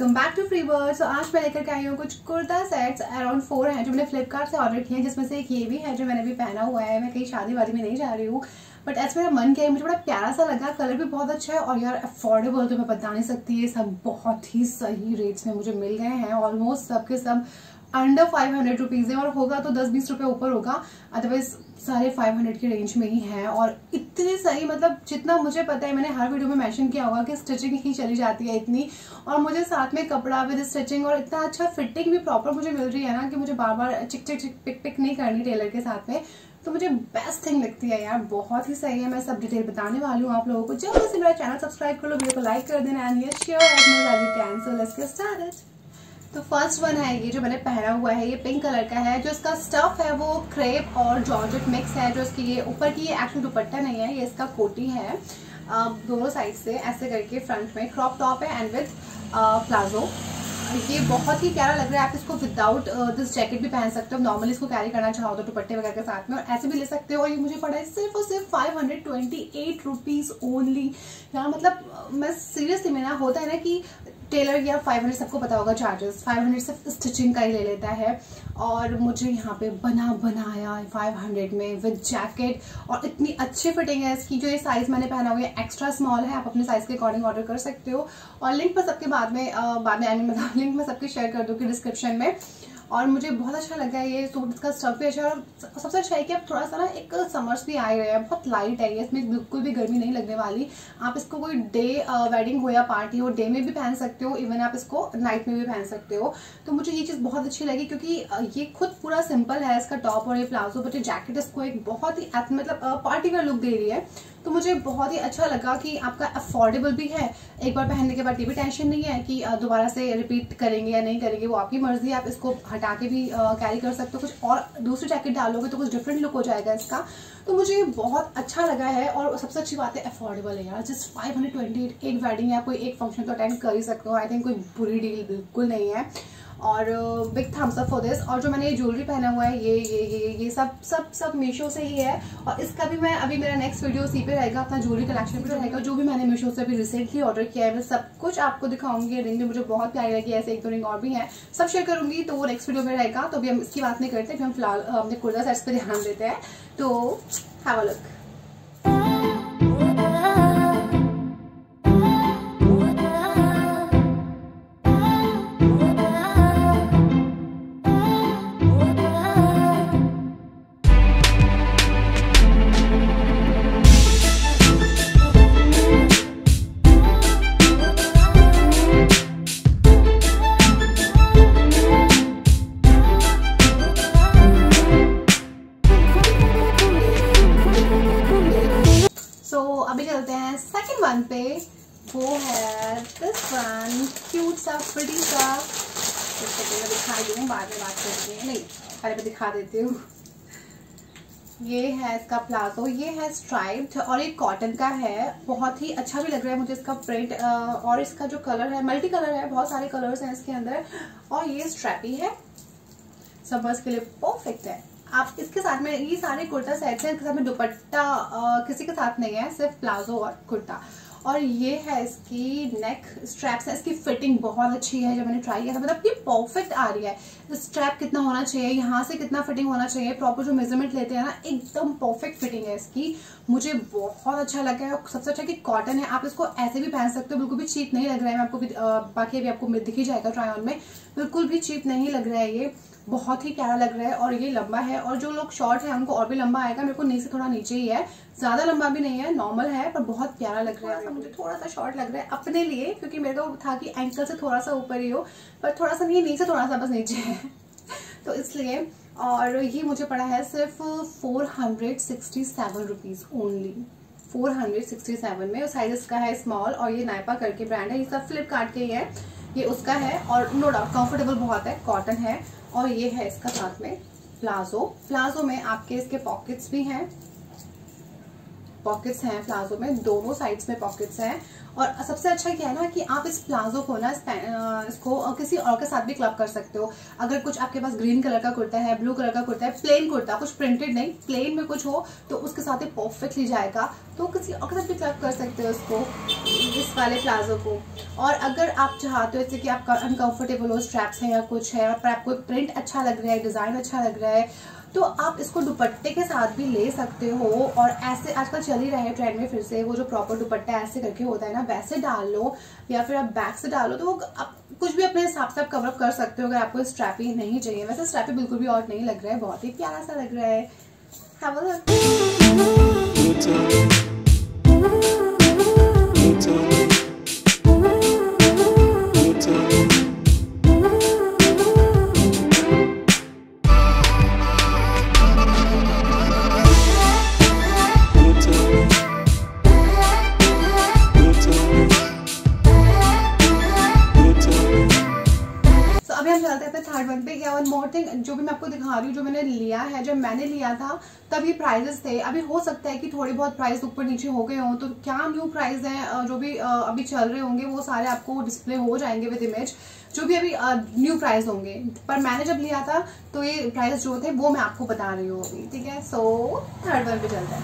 Welcome back to free word so आज मैं लेकर के आई हूँ कुछ कुर्ता सेट्स अराउंड फोर हैं जो मैंने फ्लिपकार्ट से ऑर्डर किए हैं, जिसमें से एक ये भी है जो मैंने भी पहना हुआ है। मैं कहीं शादी वादी में नहीं जा रही हूँ बट ऐसे मेरा मन किया, मुझे बड़ा प्यारा सा लगा। कलर भी बहुत अच्छा है और यार अफोर्डेबल तो मैं बता नहीं सकती। ये सब बहुत ही सही रेट्स में मुझे मिल गए हैं। ऑलमोस्ट सबके सब अंडर फाइव हंड्रेड रुपीज़ है और होगा तो दस बीस रुपये ऊपर होगा। अदरवाइज़ सारे फाइव हंड्रेड की रेंज में ही है और इतनी सही मतलब जितना मुझे पता है, मैंने हर वीडियो में मेंशन किया होगा कि स्टिचिंग ही चली जाती है इतनी। और मुझे साथ में कपड़ा विद स्टिचिंग और इतना अच्छा फिटिंग भी प्रॉपर मुझे मिल रही है ना कि मुझे बार बार चिक चिक चिक, पिक पिक नहीं करनी टेलर के साथ में। तो मुझे बेस्ट थिंग लगती है यार, बहुत ही सही है। मैं सब डिटेल बताने वाली हूँ आप लोगों को। जल्दी से मेरा चैनल सब्सक्राइब कर लो वीडियो को लाइक कर देना एंड शेयर तो फ़र्स्ट वन है ये जो मैंने पहना हुआ है, ये पिंक कलर का है, जो इसका स्टफ़ है वो क्रेप और जॉर्जेट मिक्स है, जो इसकी ये ऊपर की ये एक्चुअल दुपट्टा नहीं है, ये इसका कोटी है दोनों साइड से, ऐसे करके फ्रंट में क्रॉप टॉप है एंड विथ प्लाजो। ये बहुत ही प्यारा लग रहा है, आप इसको विदाउट दिस जैकेट भी पहन सकते हो। नॉर्मली इसको कैरी करना चाहो तो दुपट्टे वगैरह के साथ में, और ऐसे भी ले सकते हो। और ये मुझे पड़ा है सिर्फ़ और सिर्फ़ five hundred twenty eight rupees only यार मतलब मैं सीरियसली मेरा होता है ना कि टेलर या 500 सबको पता होगा चार्जेस 500 सिर्फ़ स्टिचिंग का ही ले लेता है और मुझे यहाँ पे बना, बनाया 500 में विद जैकेट और इतनी अच्छी फिटिंग है इसकी, जो ये साइज़ मैंने पहना हुआ है एक्स्ट्रा स्मॉल है, आप अपने साइज़ के अकॉर्डिंग ऑर्डर कर सकते हो। और लिंक पर सबके बाद में बाद में आने मतलब लिंक मैं सबके शेयर कर दूँगी डिस्क्रिप्शन में। और मुझे बहुत अच्छा लगा ये सूट इसका स्टफ़ भी अच्छा है। और सबसे अच्छा है कि अब थोड़ा सा ना एक समर्स भी आ रहे हैं, बहुत लाइट है ये, इसमें बिल्कुल भी गर्मी नहीं लगने वाली। आप इसको कोई डे वेडिंग हो या पार्टी हो डे में भी पहन सकते हो इवन आप इसको नाइट में भी पहन सकते हो। तो मुझे ये चीज़ बहुत अच्छी लगी क्योंकि ये खुद पूरा सिंपल है इसका टॉप और ये प्लाजो बट ये जैकेट इसको एक बहुत ही मतलब पार्टी वेयर लुक दे रही है। तो मुझे बहुत ही अच्छा लगा कि आपका अफोर्डेबल भी है। एक बार पहनने के बाद ये भी टेंशन नहीं है कि दोबारा से रिपीट करेंगे या नहीं करेंगे। वो आपकी मर्ज़ी आप इसको हटा के भी कैरी कर सकते हो। कुछ और दूसरी जैकेट डालोगे तो कुछ डिफरेंट लुक हो जाएगा इसका। तो मुझे बहुत अच्छा लगा है और सबसे अच्छी बात है अफोर्डेबल है यार। जस्ट फाइव हंड्रेड ट्वेंटी एक वेडिंग या कोई एक फ़ंक्शन तो अटेंड कर ही सकते हो। आई थिंक कोई बुरी डील बिल्कुल नहीं है। और big thumbs up for this और जो मैंने ये ज्वेलरी पहना हुआ है, ये ये ये ये सब सब सब मीशो से ही है। और इसका भी मैं, अभी मेरा नेक्स्ट वीडियो उसी पे रहेगा, अपना ज्वेलरी कलेक्शन पे रहेगा, जो भी मैंने मीशो से अभी रिसेंटली ऑर्डर किया है मैं सब कुछ आपको दिखाऊँगी। रिंग भी मुझे बहुत प्यारी लगी, ऐसे एक दो रिंग और भी है। सब शेयर करूँगी तो वो नेक्स्ट वीडियो में रहेगा। तो अभी हम इसकी बात नहीं करते हम फ़िलहाल अपने कुर्ता सेट्स पर ध्यान देते हैं। तो हैव अ लुक मैं दिखा दूँ बाद में बात करती है, नहीं, पहले मैं दिखा देती हूँ। ये है इसका प्लाजो, ये है स्ट्राइप्ड और ये कॉटन का है, बहुत ही अच्छा भी लग रहा है मुझे इसका प्रिंट और इसका जो कलर है मल्टी कलर है, बहुत सारे कलर्स हैं इसके अंदर, और ये स्ट्रैपी है। समर्स के लिए परफेक्ट है। आप इसके साथ में, ये सारे कुर्ता सेट्स हैं, इसके साथ में दुपट्टा किसी के साथ नहीं है, सिर्फ़ प्लाजो और कुर्ता। और ये है इसकी नेक स्ट्रैप्स है। इसकी फिटिंग बहुत अच्छी है, जब मैंने ट्राई किया था मतलब ये परफेक्ट आ रही है। स्ट्रैप कितना होना चाहिए, यहाँ से कितना फिटिंग होना चाहिए प्रॉपर जो मेज़रमेंट लेते हैं ना, एकदम परफेक्ट फिटिंग है इसकी। मुझे बहुत अच्छा लगा है सबसे अच्छा कि कॉटन है। आप इसको ऐसे भी पहन सकते हो, बिल्कुल भी चीप नहीं लग रहा है। मैं आपको बाकी अभी आपको दिख जाएगा ट्राई ऑन में। बिल्कुल भी चीप नहीं लग रहा है ये। बहुत ही प्यारा लग रहा है और ये लंबा है और जो लोग शॉर्ट है, उनको और भी लंबा आएगा। मेरे को नीचे से थोड़ा नीचे ही है। ज़्यादा लंबा भी नहीं है नॉर्मल है, पर बहुत प्यारा लग रहा है। मुझे थोड़ा सा शॉर्ट लग रहा है अपने लिए, क्योंकि मेरे को था कि एंकल से थोड़ा सा ऊपर ही हो, पर थोड़ा सा नहीं, नीचे थोड़ा सा बस नीचे है। तो इसलिए, और ये मुझे पड़ा है सिर्फ़ four hundred sixty seven rupees only four hundred sixty seven में साइज़ इसका है स्मॉल और ये नाइपा करके ब्रांड है। ये सब फ्लिपकार्ट के ही है। ये उसका है, और नो डाउट कंफर्टेबल बहुत है कॉटन है। और ये है इसका साथ में प्लाजो। प्लाजो में आपके इसके पॉकेट्स भी हैं। पॉकेट्स हैं प्लाजो में, दोनों साइड्स में पॉकेट्स हैं। और सबसे अच्छा क्या है ना कि आप इस प्लाजो को ना इसको किसी और के साथ भी क्लब कर सकते हो। अगर कुछ आपके पास ग्रीन कलर का कुर्ता है ब्लू कलर का कुर्ता है प्लेन कुर्ता, कुछ प्रिंटेड नहीं प्लेन में कुछ हो तो उसके साथ ही परफेक्टली जाएगा। तो किसी और के साथ भी क्लब कर सकते हो उसको इस वाले प्लाजो को। और अगर आप चाहते हो, जैसे कि आपका अनकंफर्टेबल हो स्ट्रैप्स हैं या कुछ है, और आपको प्रिंट अच्छा लग रहा है डिज़ाइन अच्छा लग रहा है तो आप इसको दुपट्टे के साथ भी ले सकते हो और ऐसे आजकल चल ही रहे हैं ट्रेंड में फिर से वो जो प्रॉपर दुपट्टा ऐसे करके होता है ना, वैसे डाल लो या फिर आप बैक से डालो तो वो आप कुछ भी अपने हिसाब से आप कवर कर सकते हो अगर आपको स्ट्रैपी नहीं चाहिए। वैसे स्ट्रैपी बिल्कुल भी और नहीं लग रहा है, बहुत ही प्यारा सा लग रहा है। जो भी मैं आपको दिखा रही हूँ, जो मैंने लिया है जब मैंने लिया था तब ये प्राइजेस थे। अभी हो सकता है कि थोड़े बहुत प्राइस ऊपर नीचे हो गए हों तो क्या न्यू प्राइस है जो भी अभी चल रहे होंगे, वो सारे आपको डिस्प्ले हो जाएँगे विद इमेज जो भी अभी न्यू प्राइस होंगे। पर मैंने जब लिया था तो ये प्राइस जो थे, वो मैं आपको बता रही हूँ अभी, ठीक है? सो थर्ड वन पे चलता है।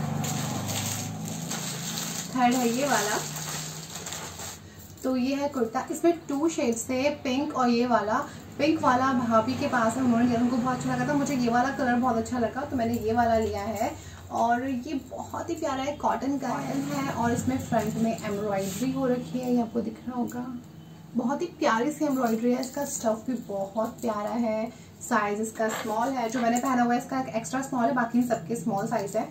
थर्ड है ये वाला। तो ये है कुर्ता। इसमें टू शेड्स थे पिंक और ये वाला। पिंक वाला भाभी के पास है, उन्होंने लिया उनको बहुत अच्छा लगा था। मुझे ये वाला कलर बहुत अच्छा लगा तो मैंने ये वाला लिया है। और ये बहुत ही प्यारा है कॉटन का है और इसमें फ्रंट में एम्ब्रॉयडरी हो रखी है, ये आपको दिख रहा होगा। बहुत ही प्यारी सी एम्ब्रॉयडरी है, इसका स्टफ़ भी बहुत प्यारा है। साइज़ इसका स्मॉल है, जो मैंने पहना हुआ है, इसका एक्स्ट्रा स्मॉल है, बाकी सबके स्मॉल साइज़ है।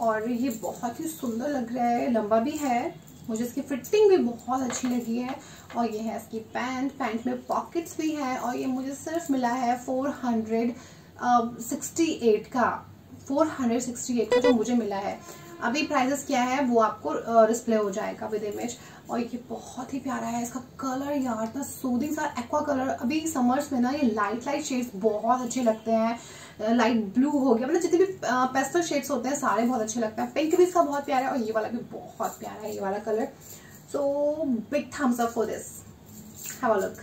और ये बहुत ही सुंदर लग रहा है, लंबा भी है मुझे इसकी फिटिंग भी बहुत अच्छी लगी है और ये है इसकी पैंट पैंट में पॉकेट्स भी है और ये मुझे सिर्फ़ मिला है फोर हंड्रेड सिक्सटी एट का फोर हंड्रेड सिक्सटी एट का जो मुझे मिला है। अभी प्राइजेस क्या है वो आपको डिस्प्ले हो जाएगा विद इमेज और ये बहुत ही प्यारा है, इसका कलर यार, इतना सूदिंग सा एक्वा कलर अभी समर्स में ना ये लाइट लाइट शेड्स बहुत अच्छे लगते हैं। लाइट ब्लू हो गया मतलब जितने भी पेस्टल शेड्स होते हैं, सारे बहुत अच्छे लगते हैं। पिंक भी इसका बहुत प्यारा है और ये वाला भी बहुत प्यारा है, ये वाला colour so big thumbs up for this have a look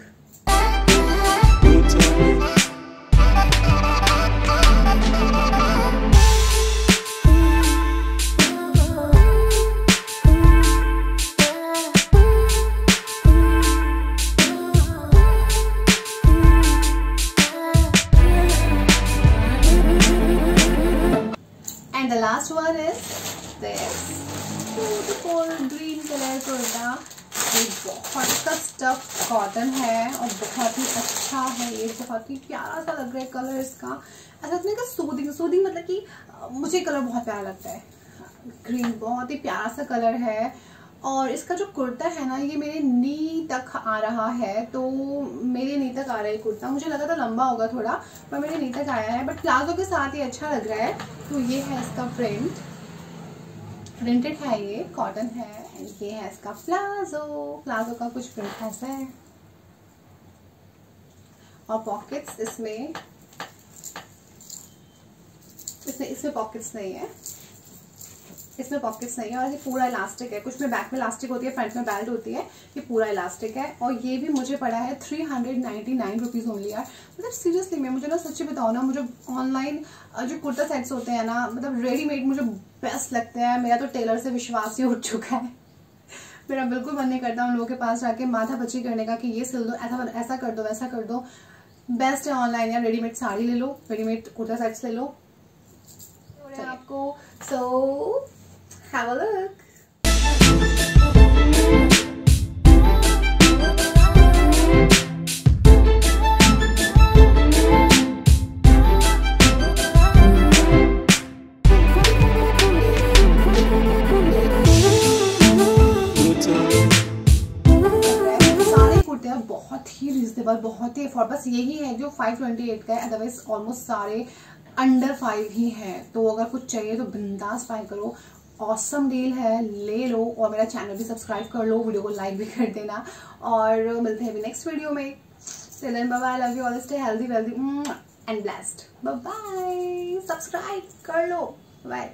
last one is this. Beautiful green color kurta ये बहुत इसका स्टफ़ कॉटन है और बहुत ही अच्छा है। ये बहुत ही प्यारा सा लग रहा है कलर इसका। ऐसा इतने का सूदिंग सूदिंग मतलब कि मुझे कलर बहुत प्यारा लगता है। ग्रीन बहुत ही प्यारा सा कलर है। और इसका जो कुर्ता है ना, ये मेरे नी तक आ रहा है। तो मेरे नी तक आ रहा है कुर्ता। मुझे लगा था लंबा होगा थोड़ा, पर मेरे नी तक आया है। बट प्लाजो के साथ ही अच्छा लग रहा है। तो ये है इसका प्रिंट प्रिंटेड है ये कॉटन है एंड ये है इसका प्लाजो। प्लाजो का कुछ प्रिंट ऐसा है। और पॉकेट्स इसमें इसमें इसमें पॉकेट्स नहीं है। इसमें पॉकेट्स नहीं है और ये पूरा इलास्टिक है। कुछ में बैक में इलास्टिक होती है फ्रंट में बेल्ट होती है ये पूरा इलास्टिक है। और ये भी मुझे पड़ा है three hundred ninety nine rupees only यार। मतलब सीरियसली मैं मुझे ना सच्ची बताओ ना मुझे ऑनलाइन जो कुर्ता सेट्स होते हैं ना मतलब रेडीमेड मुझे बेस्ट लगते हैं। मेरा तो टेलर से विश्वास ही उठ चुका है। मेरा बिल्कुल मन नहीं करता उन लोगों के पास जाके माथा पची करने का कि ये सिल दो ऐसा ऐसा कर दो वैसा कर दो। बेस्ट है ऑनलाइन या रेडीमेड साड़ी ले लो रेडीमेड कुर्ता सेट्स ले लो। आपको सो Have a look. बहुत ही रिजनेबल बहुत ही अफोर्ड बस यही है जो 528 का है। अदरवाइज़ ऑलमोस्ट सारे अंडर फाइव ही है। तो अगर कुछ चाहिए तो बिंदास बाय करो। ऑसम डील है, ले लो और मेरा चैनल भी सब्सक्राइब कर लो वीडियो को लाइक भी कर देना और मिलते हैं भी नेक्स्ट वीडियो में। सिलन बाबा love you all stay healthy wealthy and blessed bye subscribe कर लो बाय